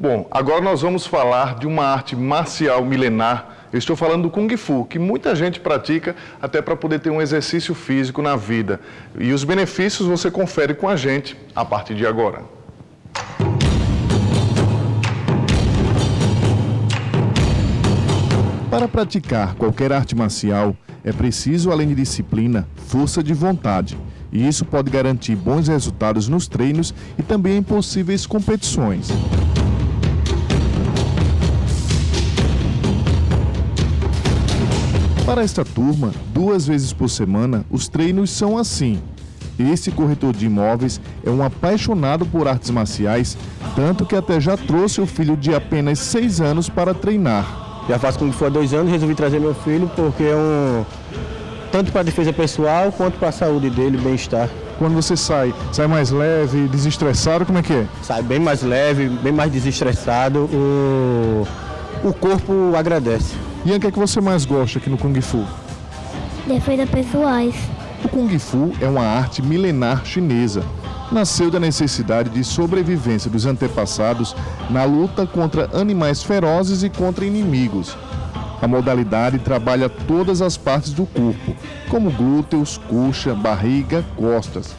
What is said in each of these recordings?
Bom, agora nós vamos falar de uma arte marcial milenar. Eu estou falando do Kung Fu, que muita gente pratica até para poder ter um exercício físico na vida. E os benefícios você confere com a gente a partir de agora. Para praticar qualquer arte marcial, é preciso, além de disciplina, força de vontade. E isso pode garantir bons resultados nos treinos e também em possíveis competições. Para esta turma, duas vezes por semana, os treinos são assim. Esse corretor de imóveis é um apaixonado por artes marciais, tanto que até já trouxe o filho de apenas seis anos para treinar. Já faço Kung Fu há dois anos, resolvi trazer meu filho porque é um tanto para a defesa pessoal quanto para a saúde dele, bem-estar. Quando você sai, sai mais leve, desestressado, como é que é? Sai bem mais leve, bem mais desestressado, o, o corpo agradece. Ian, o que é que você mais gosta aqui no Kung Fu? Defesa pessoais. O Kung Fu é uma arte milenar chinesa. Nasceu da necessidade de sobrevivência dos antepassados na luta contra animais ferozes e contra inimigos. A modalidade trabalha todas as partes do corpo, como glúteos, coxa, barriga, costas,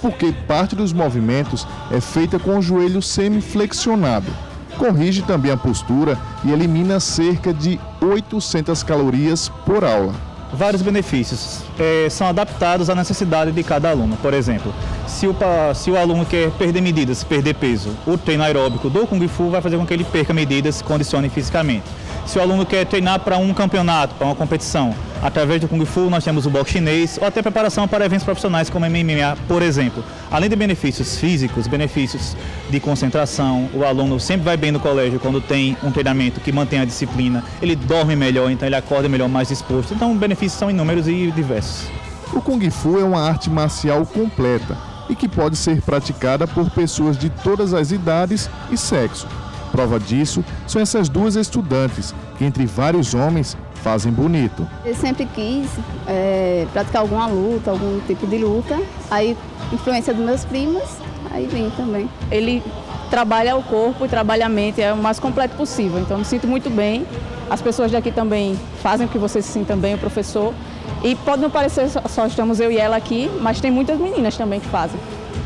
porque parte dos movimentos é feita com o joelho semi-flexionado corrige também a postura e elimina cerca de 800 calorias por aula. Vários benefícios é, são adaptados à necessidade de cada aluno. Por exemplo, se o, se o aluno quer perder medidas, perder peso, o treino aeróbico do Kung Fu vai fazer com que ele perca medidas, condicione fisicamente. Se o aluno quer treinar para um campeonato, para uma competição, através do Kung Fu nós temos o boxe chinês ou até preparação para eventos profissionais como MMA, por exemplo. Além de benefícios físicos, benefícios de concentração, o aluno sempre vai bem no colégio quando tem um treinamento que mantém a disciplina, ele dorme melhor, então ele acorda melhor, mais disposto. Então, benefícios são inúmeros e diversos. O Kung Fu é uma arte marcial completa e que pode ser praticada por pessoas de todas as idades e sexo. Prova disso são essas duas estudantes, que entre vários homens fazem bonito. Eu sempre quis é, praticar alguma luta, algum tipo de luta. Aí, influência dos meus primos, aí vem também. Ele trabalha o corpo e trabalha a mente, é o mais completo possível. Então, me sinto muito bem. As pessoas daqui também fazem com que você se sinta bem, o professor. E pode não parecer só estamos eu e ela aqui, mas tem muitas meninas também que fazem.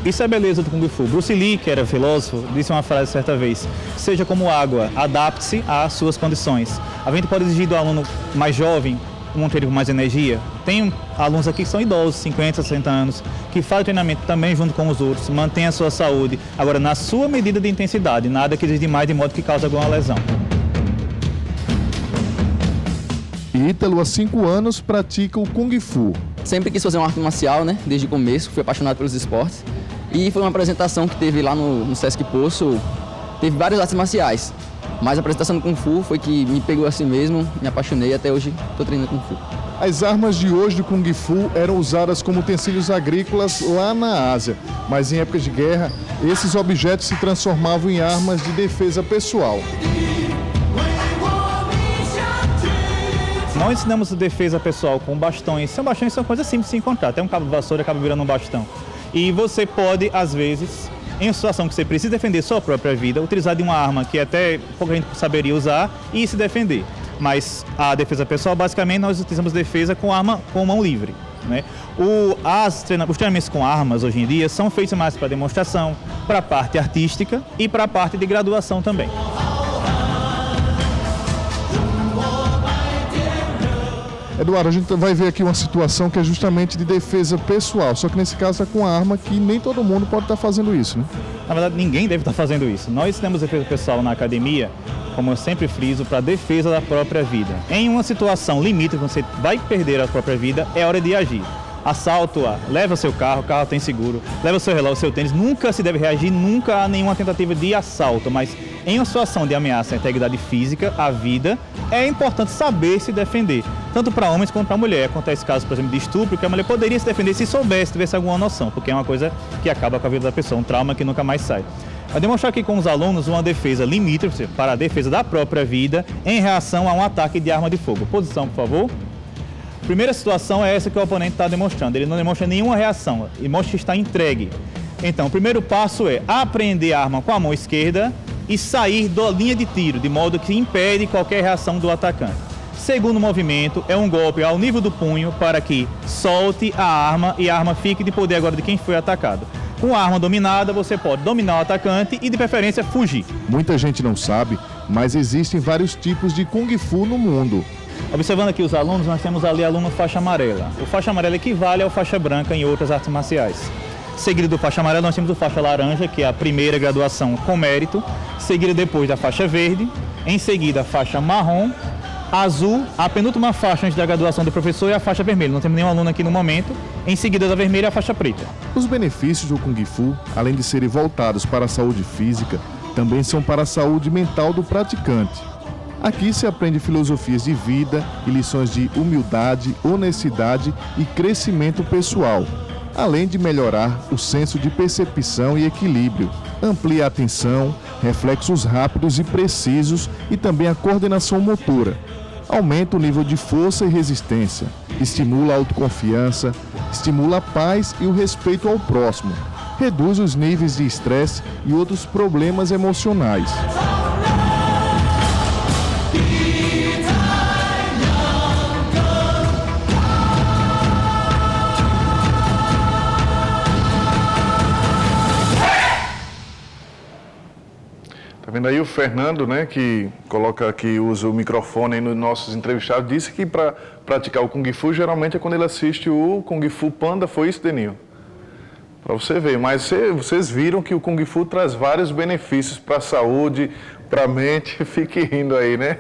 Isso é a beleza do Kung Fu. Bruce Lee, que era filósofo, disse uma frase certa vez: Seja como água, adapte-se às suas condições. A gente pode exigir do aluno mais jovem um treino com mais energia. Tem alunos aqui que são idosos, 50, 60 anos, que fazem treinamento também junto com os outros, mantém a sua saúde, agora na sua medida de intensidade, nada que exige demais de modo que cause alguma lesão. Ítalo, há cinco anos, pratica o Kung Fu. Sempre quis fazer uma arte marcial, né? Desde o começo, fui apaixonado pelos esportes. E foi uma apresentação que teve lá no, no Sesc Poço, teve várias artes marciais. Mas a apresentação do Kung Fu foi que me pegou assim mesmo, me apaixonei e até hoje estou treinando Kung Fu. As armas de hoje do Kung Fu eram usadas como utensílios agrícolas lá na Ásia, mas em épocas de guerra, esses objetos se transformavam em armas de defesa pessoal. Não ensinamos defesa pessoal com bastões. São bastões são coisas simples de se encontrar. Até um cabo de vassoura acaba virando um bastão. E você pode, às vezes, em uma situação que você precisa defender sua própria vida, utilizar de uma arma que até pouca gente saberia usar e se defender. Mas a defesa pessoal, basicamente, nós utilizamos defesa com arma com mão livre. Né? O, as os treinamentos com armas hoje em dia são feitos mais para demonstração, para a parte artística e para a parte de graduação também. Eduardo, a gente vai ver aqui uma situação que é justamente de defesa pessoal, só que nesse caso é com arma que nem todo mundo pode estar fazendo isso, né? Na verdade, ninguém deve estar fazendo isso. Nós temos defesa pessoal na academia, como eu sempre friso, para defesa da própria vida. Em uma situação limite, você vai perder a própria vida, é hora de agir assalto, leva seu carro, o carro tem seguro, leva seu relógio, seu tênis, nunca se deve reagir, nunca há nenhuma tentativa de assalto, mas em uma situação de ameaça à integridade física, à vida, é importante saber se defender, tanto para homens quanto para mulher. Acontece casos, por exemplo, de estupro, que a mulher poderia se defender se soubesse, tivesse alguma noção, porque é uma coisa que acaba com a vida da pessoa, um trauma que nunca mais sai. Vai demonstrar aqui com os alunos uma defesa limítrofe para a defesa da própria vida em reação a um ataque de arma de fogo. Posição, por favor. Primeira situação é essa que o oponente está demonstrando. Ele não demonstra nenhuma reação, ele mostra que está entregue. Então, o primeiro passo é apreender a arma com a mão esquerda e sair da linha de tiro, de modo que impede qualquer reação do atacante. Segundo movimento é um golpe ao nível do punho para que solte a arma e a arma fique de poder agora de quem foi atacado. Com a arma dominada, você pode dominar o atacante e, de preferência, fugir. Muita gente não sabe, mas existem vários tipos de Kung Fu no mundo. Observando aqui os alunos, nós temos ali aluno faixa amarela. O faixa amarela equivale ao faixa branca em outras artes marciais. Seguido do faixa amarela, nós temos o faixa laranja, que é a primeira graduação com mérito. Seguido depois da faixa verde. Em seguida, a faixa marrom. Azul, a penúltima faixa antes da graduação do professor, e a faixa vermelha. Não temos nenhum aluno aqui no momento. Em seguida da vermelha, a faixa preta. Os benefícios do Kung Fu, além de serem voltados para a saúde física, também são para a saúde mental do praticante. Aqui se aprende filosofias de vida e lições de humildade, honestidade e crescimento pessoal, além de melhorar o senso de percepção e equilíbrio, amplia a atenção, reflexos rápidos e precisos e também a coordenação motora. Aumenta o nível de força e resistência, estimula a autoconfiança, estimula a paz e o respeito ao próximo, reduz os níveis de estresse e outros problemas emocionais. Vendo aí o Fernando, né, que coloca aqui, usa o microfone nos nossos entrevistados, disse que para praticar o Kung Fu, geralmente é quando ele assiste o Kung Fu Panda, foi isso, Denil? Para você ver, mas cê, vocês viram que o Kung Fu traz vários benefícios para a saúde, para a mente, fique rindo aí, né?